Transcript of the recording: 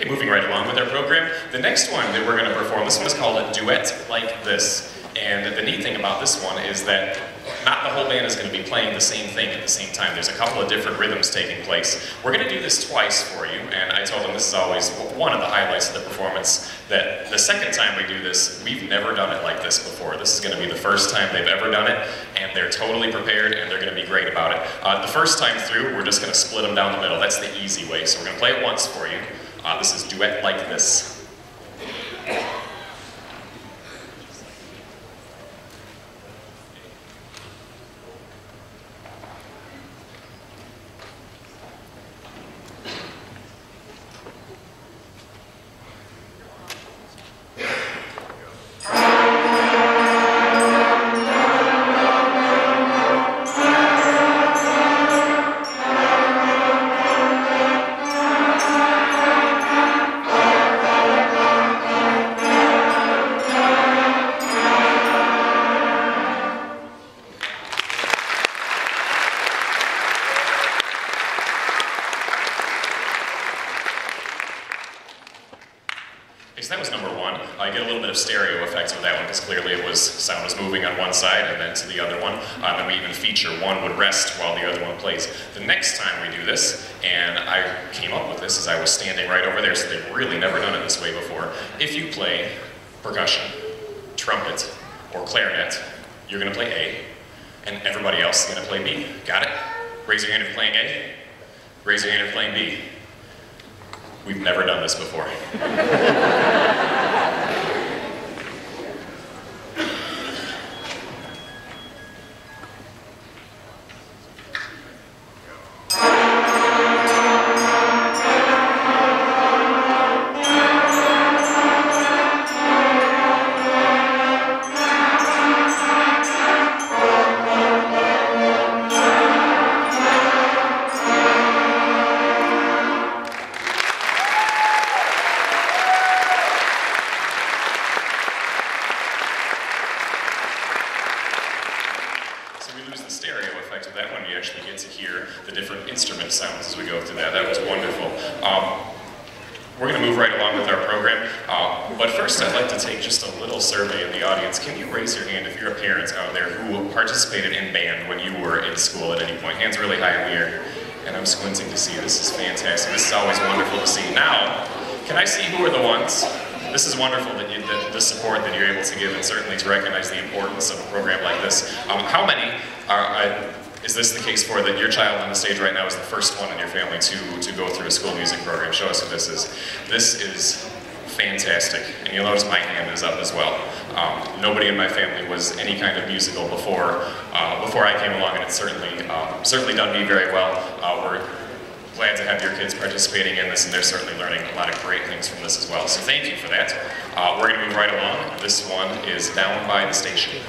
Okay, moving right along with our program. The next one that we're going to perform, this one is called a Duet Like This. And the neat thing about this one is that not the whole band is going to be playing the same thing at the same time. There's a couple of different rhythms taking place. We're going to do this twice for you, and I told them this is always one of the highlights of the performance, that the second time we do this, we've never done it like this before. This is going to be the first time they've ever done it, and they're totally prepared, and they're going to be great about it. Uh, the first time through, we're just going to split them down the middle. That's the easy way. So we're going to play it once for you. Uh, this is Duet Like Okay, so that was number one. I get a little bit of stereo effects with that one because clearly it was sound was moving on one side and then to the other one. Um, and we even feature one would rest while the other one plays. The next time we do this, and I came up with this as I was standing right over there, so they've really never done it this way before. If you play percussion, trumpet, or clarinet, you're going to play A, and everybody else is going to play B. Got it? Raise your hand if you're playing A. Raise your hand if you're playing B. We've never done this before. lose the stereo effect of that one. You actually get to hear the different instrument sounds as we go through that. That was wonderful. Um, we're going to move right along with our program. Uh, but first, I'd like to take just a little survey of the audience. Can you raise your hand if you're a parent out there who participated in band when you were in school at any point? Hands really high in the air. And I'm squinting to see. This is fantastic. This is always wonderful to see. Now, can I see who are the ones? This is wonderful that you, that the support that you're able to give, and certainly to recognize the importance of a program like this. Um, how many are? Uh, is this the case for that your child on the stage right now is the first one in your family to to go through a school music program? Show us who this is. This is fantastic, and you'll notice my hand is up as well. Um, nobody in my family was any kind of musical before uh, before I came along, and it's certainly um, certainly done me very well. Uh, we're glad to have your kids participating in this, and they're certainly learning a lot of great things from this as well. So thank you for that. Uh, we're going to move right along. This one is Down by the Station.